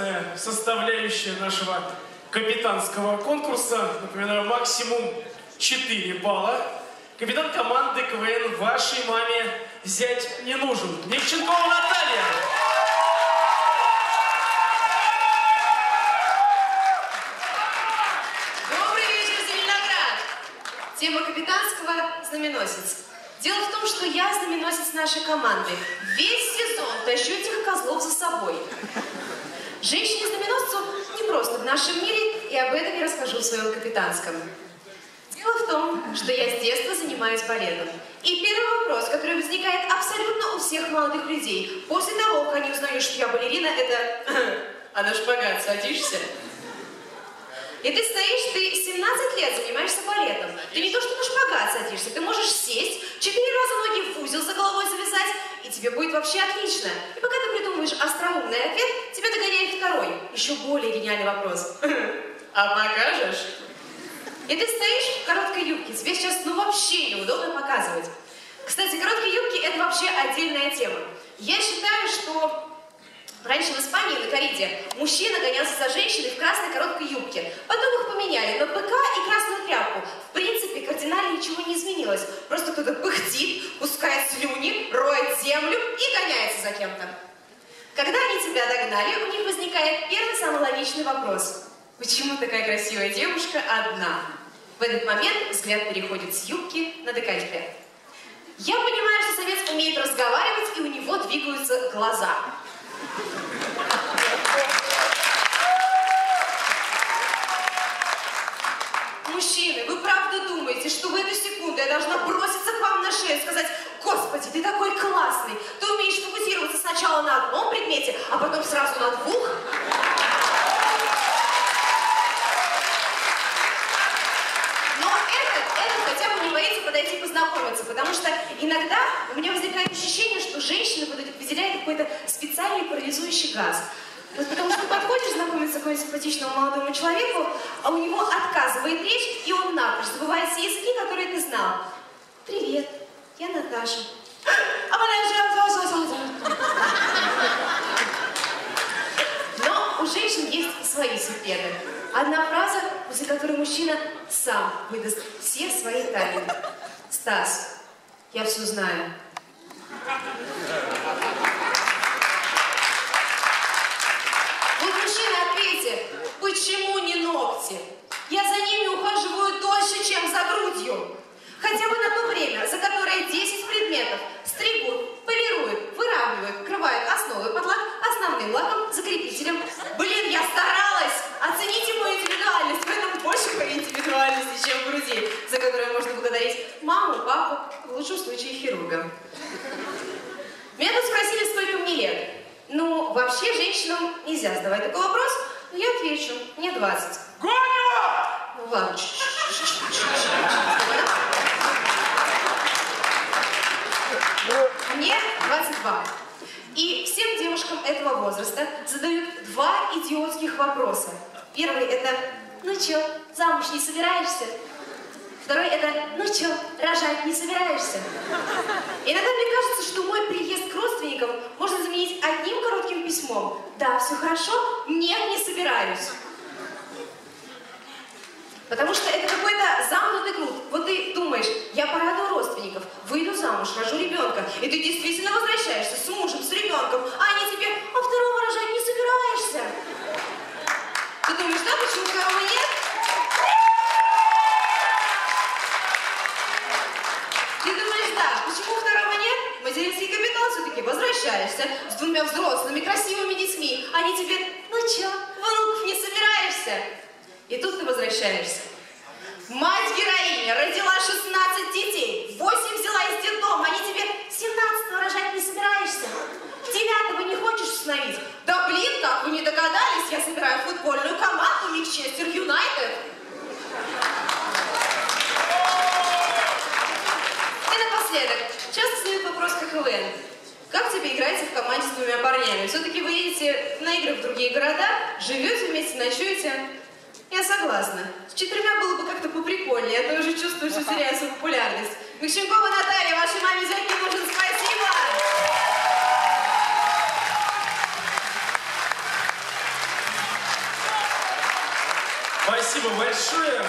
прекрасная составляющая нашего капитанского конкурса. Напоминаю, максимум 4 балла. Капитан команды КВН вашей маме взять не нужен. Невченкова Наталья. Добрый вечер, Зеленоград! Тема капитанского – знаменосец. Дело в том, что я знаменосец нашей команды. Весь сезон тащу этих козлов за собой. Женщине-знаменосцу непросто в нашем мире, и об этом я расскажу в своем капитанском. Дело в том, что я с детства занимаюсь балетом. И первый вопрос, который возникает абсолютно у всех молодых людей, после того, как они узнают, что я балерина, это «А на шпагат садишься?» И ты стоишь, ты 17 лет занимаешься балетом. Ты не то что на шпагат садишься, ты можешь сесть, четыре раза ноги в узел за головой завязать, и тебе будет вообще отлично. И пока ты придумаешь остроумный ответ, еще более гениальный вопрос. А покажешь? И ты стоишь в короткой юбке, тебе сейчас ну вообще неудобно показывать. Кстати, короткие юбки это вообще отдельная тема. Я считаю, что Раньше в Испании, на кориде, мужчина гонялся за женщиной в красной короткой юбке. Потом их поменяли на БК и красную тряпку. В принципе, кардинально ничего не изменилось. Просто кто-то пыхтит, пускает слюни, роет землю и гоняется за кем-то. Когда они тебя догнали, у них возникает первый самый логичный вопрос. Почему такая красивая девушка одна? В этот момент взгляд переходит с юбки на декольте. Я понимаю, что самец умеет разговаривать, и у него двигаются глаза. Мужчины, вы правда думаете, что в эту секунду я должна броситься к вам на шею и сказать, Господи, ты такой классный, ты умеешь фокусироваться сначала на а потом сразу на двух? Но этот, этот хотя бы не боится подойти познакомиться, потому что иногда у меня возникает ощущение, что женщина выделяет какой-то специальный парализующий газ. Вот потому что подходишь знакомиться к какому-нибудь симпатичному молодому человеку, а у него отказывает речь, и он напрочь забывает все языки, которые ты знал. Привет, я Наташа. А Но у женщин есть секреты. Одна фраза, после которой мужчина сам выдаст все свои тайны. Стас, я все знаю. Вот мужчины, ответьте, почему не ногти? Я за ними ухаживаю дольше, чем за грудью. Хотя бы на то время, за которое 10 предметов задавать такой вопрос, но я отвечу, мне 20. Гоня! Ну ладно. Мне 22. И всем девушкам этого возраста задают два идиотских вопроса. Первый это, ну чё, замуж не собираешься? Второй это, ну чё, рожать не собираешься? Иногда мне кажется, что мой приезд к родственникам письмом. Да, все хорошо, нет, не собираюсь. Потому что это какой-то замкнутый круг. Вот ты думаешь, я порадую родственников, выйду замуж, рожу ребенка, и ты действительно возвращаешься с мужем, с ребенком, а они тебе, а второго рожать не собираешься. Ты думаешь, да, почему второго нет? Ты думаешь, да, почему второго нет? Материнский капитал все-таки возвращаешься с двумя взрослыми, красивыми детьми. Они тебе, ну чё, внуков не собираешься? И тут ты возвращаешься. Мать героиня родила 16 детей, 8 взяла из детдома, они тебе 17 рожать не собираешься. Девятого не хочешь установить? Да блин, как вы не догадались, я собираю футбольную команду Микчестер Юнайтед. И напоследок, часто задают КВН. Как тебе играете в команде с двумя парнями? Все-таки вы едете на игры в другие города, живете вместе, ночуете. Я согласна. С четырьмя было бы как-то поприкольнее, а то уже чувствую, что теряю свою популярность. Микченкова Наталья, вашей маме взять не нужен. Спасибо! Спасибо большое,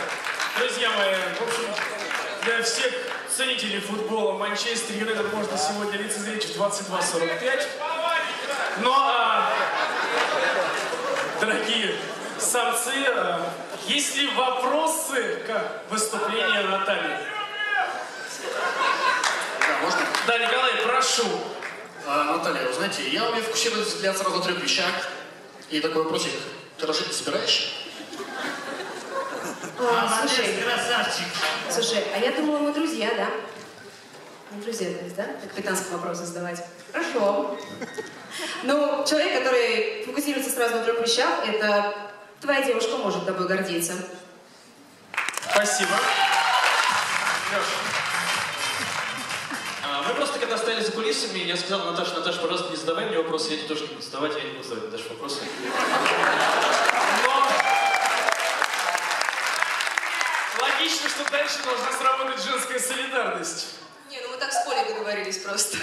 друзья мои. В общем, для всех ценителей футбола Манчестер Юнайтед можно сегодня лицезреть в 22.45. Но, а, дорогие самцы, а, есть ли вопросы к выступлению Натальи? Да, можно? Да, Николай, прошу. А, Наталья, вы знаете, я умею фокусировать взгляд сразу на трех вещах. И такой вопросик. Ты рожать не собираешь? А, слушай, красавчик. слушай, а я думала, мы друзья, да? Мы друзья, то есть, да? Капитанские вопросы задавать. Хорошо. Ну, человек, который фокусируется сразу на трех вещах, это твоя девушка может тобой гордиться. Спасибо. А, Мы просто когда стояли за кулисами, я сказал Наташе, Наташа, пожалуйста, не задавай мне вопросы, я тебе тоже не буду задавать, я не буду задавать Наташе вопросы. Но что дальше должна сработать женская солидарность. Не, ну мы так с Полей договорились просто.